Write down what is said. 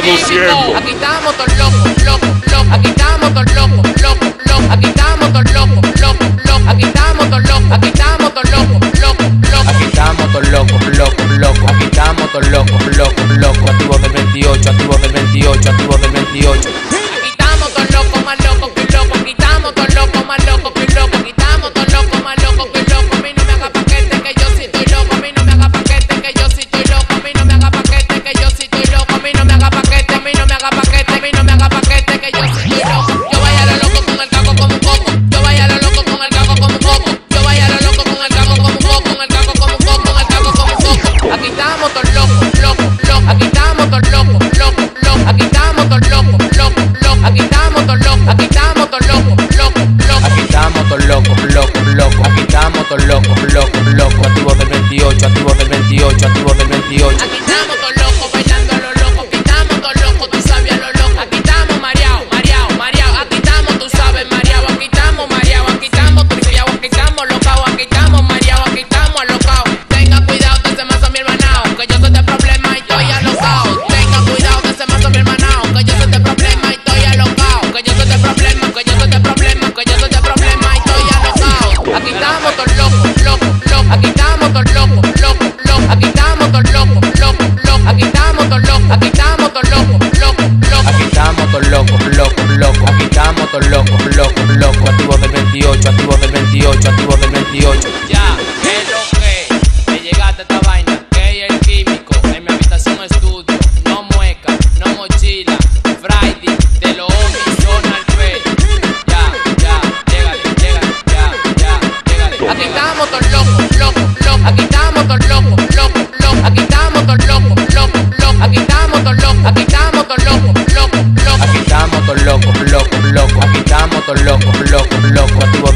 produciendo. Aquí estábamos todos locos. todos locos, locos, locos. Aquí estamos todos locos, locos, locos. 让我。loco, loco, loco, loco,